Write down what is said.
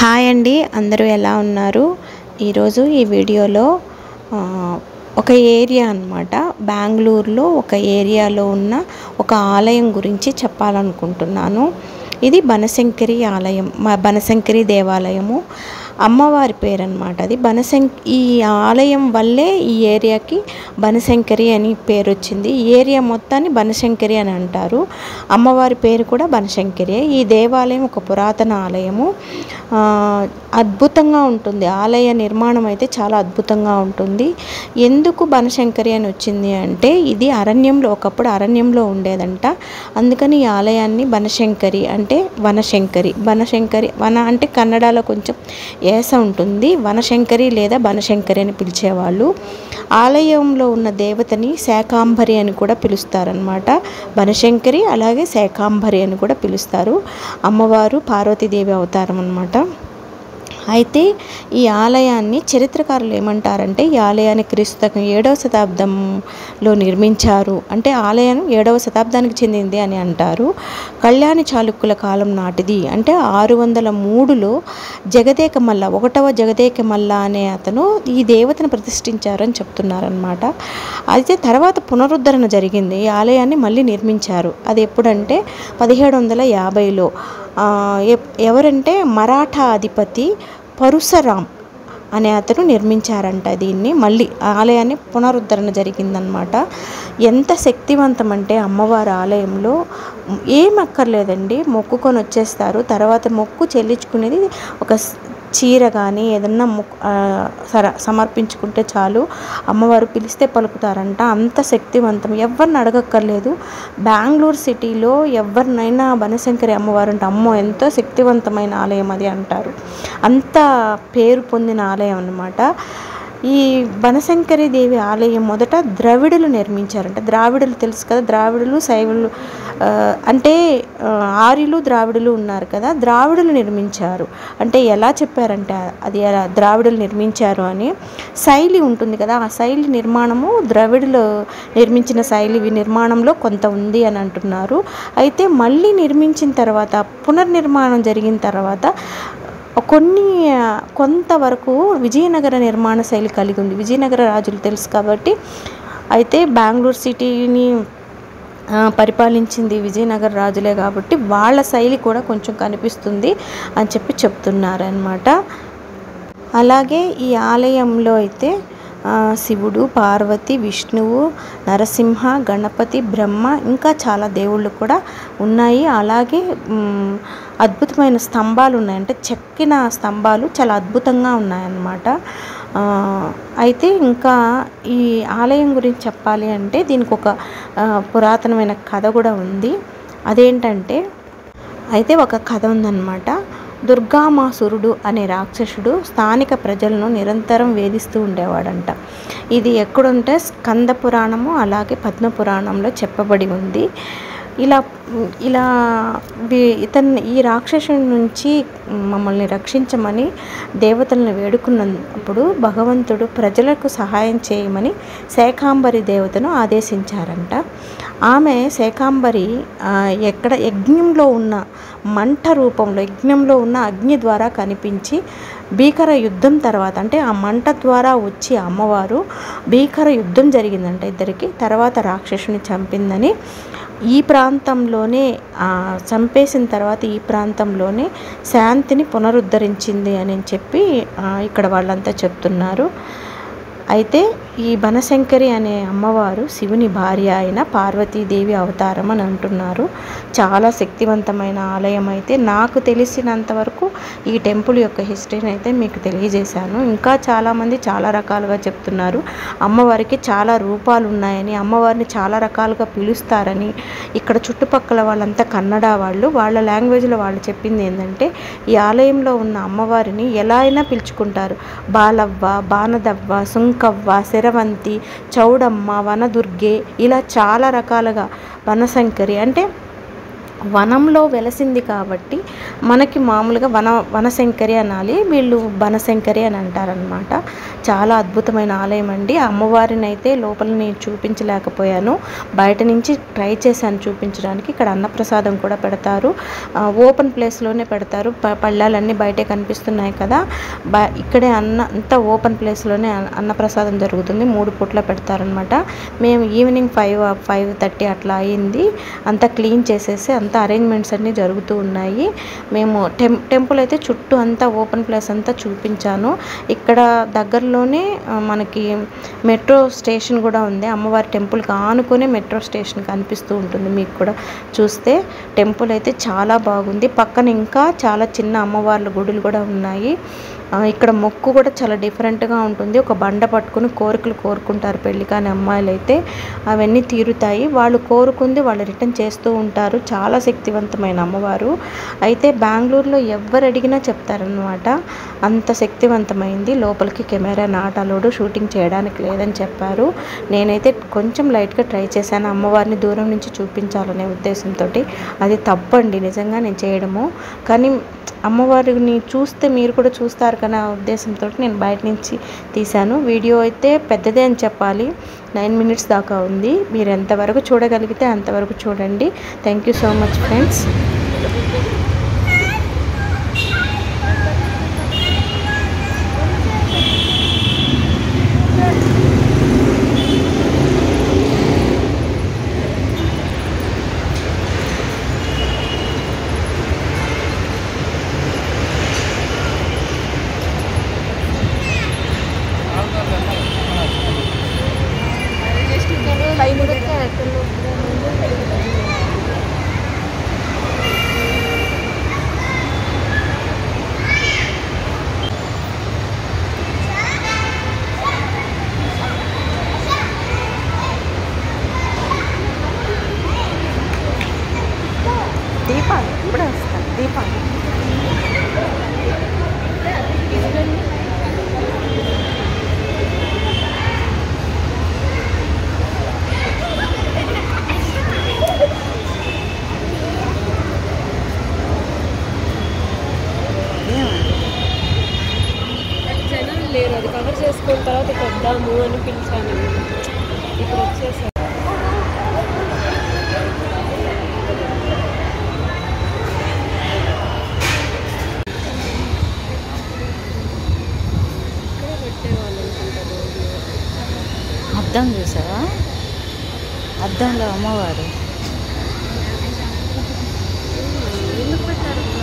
Hi అండి అందరూ ఎలా ఉన్నారు? ఈరోజు ఈ వీడియోలో ఒక ఏరియా అన్నమాట. బెంగళూరులో ఒక ఏరియాలో ఉన్న ఒక ఆలయం గురించి చెప్పాలనుకుంటున్నాను. ఇది బనశంకరి ఆలయం మా బనశంకరి దేవాలయము. అమ్మవారి పేరు అనమాట అది. బనశం ఈ ఆలయం వల్లే ఈ ఏరియాకి బనశంకరి అని పేరు వచ్చింది ఈ ఏరియా మొత్తాన్ని బనశంకరి అని అంటారు. అమ్మవారి పేరు కూడా బనశంకరి. ఈ దేవాలయం ఒక పురాతన ఆలయము. అద్భుతంగా ఉంటుంది. ఆలయ నిర్మాణం అయితే చాలా అద్భుతంగా ఉంటుంది. ఎందుకు బనశంకరి అని వచ్చింది అంటే ఇది అరణ్యంలో ఒకప్పుడు అరణ్యంలో ఉండేదంట. అందుకని ఈ ఆలయాన్ని బనశంకరి అంటే వనశంకరి. బనశంకరి వన అంటే కన్నడలో కొంచెం ఏస ఉంటుంది. వనశంకరి లేదా బనశంకరి అని పిలిచేవాళ్ళు. ఆలయంలో ఉన్న దేవతని శాకాంబరి అని కూడా పిలుస్తారనమాట బనశంకరి అలాగే శాకాంబరి అని కూడా పిలుస్తారు. అమ్మవారు పార్వతీదేవి అవతారం అనమాట అయితే ఈ ఆలయాన్ని చరిత్రకారులు ఏమంటారంటే ఈ ఆలయాన్ని క్రీస్తు ఏడవ శతాబ్దంలో నిర్మించారు. అంటే ఆలయం ఏడవ శతాబ్దానికి చెందింది అని అంటారు. కళ్యాణి చాళుక్యుల కాలం నాటిది. అంటే ఆరు వందల మూడులో జగదేక మల్ల ఒకటవ జగదేక మల్ల అనే అతను ఈ దేవతను ప్రతిష్ఠించారని చెప్తున్నారనమాట అయితే తర్వాత పునరుద్ధరణ జరిగింది. ఈ ఆలయాన్ని మళ్ళీ నిర్మించారు. అది ఎప్పుడంటే పదిహేడు వందల యాభైలో. ఎప్- ఎవరంటే మరాఠా అధిపతి పరుసరామ్ అనే అతను నిర్మించారంట దీన్ని. మళ్ళీ ఆలయాన్ని పునరుద్ధరణ జరిగిందనమాట ఎంత శక్తివంతం అంటే అమ్మవారి ఆలయంలో ఏం అక్కర్లేదండి. మొక్కుకొని వచ్చేస్తారు. తర్వాత మొక్కు చెల్లించుకునేది ఒక చీర కానీ ఏదన్నా మొక్కు సర సమర్పించుకుంటే చాలు. అమ్మవారు పిలిస్తే పలుకుతారంట. అంత శక్తివంతం. ఎవరిని అడగక్కర్లేదు. బెంగళూరు సిటీలో ఎవరినైనా బనశంకరి అమ్మవారు అంటే అమ్మో ఎంతో శక్తివంతమైన ఆలయం అది అంటారు. అంత పేరు పొందిన ఆలయం అన్నమాట. ఈ బనశంకరి దేవి ఆలయం మొదట ద్రవిడులు నిర్మించారంట. ద్రావిడులు తెలుసు కదా ద్రావిడులు శైవులు అంటే ఆర్యులు ద్రావిడులు ఉన్నారు కదా ద్రావిడులు నిర్మించారు. అంటే ఎలా చెప్పారంటే అది ఎలా ద్రావిడులు నిర్మించారు అని శైలి ఉంటుంది కదా ఆ శైలి నిర్మాణము ద్రవిడులు నిర్మించిన శైలి నిర్మాణంలో కొంత ఉంది అని అంటున్నారు. అయితే మళ్ళీ నిర్మించిన తర్వాత పునర్నిర్మాణం జరిగిన తర్వాత కొన్ని కొంతవరకు విజయనగర నిర్మాణ శైలి కలిగి ఉంది. విజయనగర రాజులు తెలుసు కాబట్టి అయితే బెంగళూరు సిటీని పరిపాలించింది విజయనగర రాజులే కాబట్టి వాళ్ళ శైలి కూడా కొంచెం కనిపిస్తుంది అని చెప్పి చెప్తున్నారనమాట అలాగే ఈ ఆలయంలో అయితే శివుడు పార్వతి విష్ణువు నరసింహ గణపతి బ్రహ్మ ఇంకా చాలా దేవుళ్ళు కూడా ఉన్నాయి. అలాగే అద్భుతమైన స్తంభాలు ఉన్నాయి. అంటే చెక్కిన స్తంభాలు చాలా అద్భుతంగా ఉన్నాయన్నమాట. అయితే ఇంకా ఈ ఆలయం గురించి చెప్పాలి అంటే దీనికి ఒక పురాతనమైన కథ కూడా ఉంది. అదేంటంటే అయితే ఒక కథ ఉందన్నమాట. దుర్గామాసురుడు అనే రాక్షసుడు స్థానిక ప్రజలను నిరంతరం వేధిస్తూ ఉండేవాడంట. ఇది ఎక్కడుంటే స్కంద పురాణము అలాగే పద్మ పురాణంలో చెప్పబడి ఉంది. ఇలా ఇలా ఇతన్ని ఈ రాక్షసుడి నుంచి మమ్మల్ని రక్షించమని దేవతలను వేడుకున్నప్పుడు భగవంతుడు ప్రజలకు సహాయం చేయమని శేఖాంబరి దేవతను ఆదేశించారంట. ఆమె శేఖాంబరి ఎక్కడ యజ్ఞంలో ఉన్న మంట రూపంలో యజ్ఞంలో ఉన్న అగ్ని ద్వారా కనిపించి భీకర యుద్ధం తర్వాత అంటే ఆ మంట ద్వారా వచ్చి అమ్మవారు భీకర యుద్ధం జరిగిందంట ఇద్దరికి. తర్వాత రాక్షసుని చంపిందని ఈ ప్రాంతంలోనే చంపేసిన తర్వాత ఈ ప్రాంతంలోనే శాంతిని పునరుద్ధరించింది అని చెప్పి ఇక్కడ వాళ్ళంతా చెప్తున్నారు. అయితే ఈ బనశంకరి అనే అమ్మవారు శివుని భార్య అయిన పార్వతీదేవి అవతారం అని అంటున్నారు. చాలా శక్తివంతమైన ఆలయం అయితే. నాకు తెలిసినంత వరకు ఈ టెంపుల్ యొక్క హిస్టరీని అయితే మీకు తెలియజేశాను. ఇంకా చాలామంది చాలా రకాలుగా చెప్తున్నారు. అమ్మవారికి చాలా రూపాలు ఉన్నాయని అమ్మవారిని చాలా రకాలుగా పిలుస్తారని. ఇక్కడ చుట్టుపక్కల వాళ్ళంతా కన్నడ వాళ్ళు. వాళ్ళ లాంగ్వేజ్లో వాళ్ళు చెప్పింది ఏంటంటే ఈ ఆలయంలో ఉన్న అమ్మవారిని ఎలా అయినా పిలుచుకుంటారు. బాలవ్వ బానదవ్వ కవ్వ శరవంతి చౌడమ్మ వనదుర్గే ఇలా చాలా రకాలుగా వనశంకరి అంటే వనంలో వెలసింది కాబట్టి మనకి మామూలుగా వన వనశంకరి అనాలి వీళ్ళు బనశంకరి అని అంటారనమాట చాలా అద్భుతమైన ఆలయం అండి. అమ్మవారిని అయితే లోపల నేను చూపించలేకపోయాను. బయట నుంచి ట్రై చేశాను చూపించడానికి. ఇక్కడ అన్నప్రసాదం కూడా పెడతారు. ఓపెన్ ప్లేస్లోనే పెడతారు. ప- పళ్ళాలన్నీ బయటే కనిపిస్తున్నాయి కదా. బ ఇక్కడే అన్న అంతా ఓపెన్ ప్లేస్లోనే అన్న- అన్నప్రసాదం జరుగుతుంది. మూడు పూట్ల పెడతారనమాట మేము ఈవినింగ్ ఫైవ్ ఫైవ్ థర్టీ అట్లా అయింది. అంతా క్లీన్ చేసేసి అంత అరేంజ్మెంట్స్ అన్నీ జరుగుతూ ఉన్నాయి. మేము టెం టెంపుల్ అయితే చుట్టూ అంతా ఓపెన్ ప్లేస్ అంతా చూపించాను. ఇక్కడ దగ్గరలోనే మనకి మెట్రో స్టేషన్ కూడా ఉంది. అమ్మవారి టెంపుల్కి ఆనుకొని మెట్రో స్టేషన్ కనిపిస్తూ ఉంటుంది మీకు కూడా చూస్తే. టెంపుల్ అయితే చాలా బాగుంది. పక్కన ఇంకా చాలా చిన్న అమ్మవార్ల గుడులు కూడా ఉన్నాయి. ఇక్కడ మొక్కు కూడా చాలా డిఫరెంట్గా ఉంటుంది. ఒక బండ పట్టుకుని కోరికలు కోరుకుంటారు పెళ్ళి కాని అమ్మాయిలు అయితే అవన్నీ తీరుతాయి. వాళ్ళు కోరుకుంది వాళ్ళు రిటర్న్ చేస్తూ ఉంటారు. చాలా శక్తివంతమైన అమ్మవారు. అయితే బెంగళూరులో ఎవరు అడిగినా చెప్తారనమాట అంత శక్తివంతమైంది. లోపలికి కెమెరా నాటలోడు షూటింగ్ చేయడానికి లేదని చెప్పారు. నేనైతే కొంచెం లైట్గా ట్రై చేశాను. అమ్మవారిని దూరం నుంచి చూపించాలనే ఉద్దేశంతో అది తప్పండి. నిజంగా నేను చేయడము. కానీ అమ్మవారిని చూస్తే మీరు కూడా చూస్తారు కదా ఉద్దేశంతో నేను బయట నుంచి తీశాను. వీడియో అయితే పెద్దదే అని చెప్పాలి. నైన్ మినిట్స్ దాకా ఉంది. మీరు ఎంతవరకు చూడగలిగితే అంతవరకు చూడండి. Thank you so much friends. తర్వాత వద్దాము అని పిలిచాను. ఇప్పుడు రోజు. అద్దం చూసావా? అద్దంలో అమ్మవారు. ఎందుకు పెట్టారు?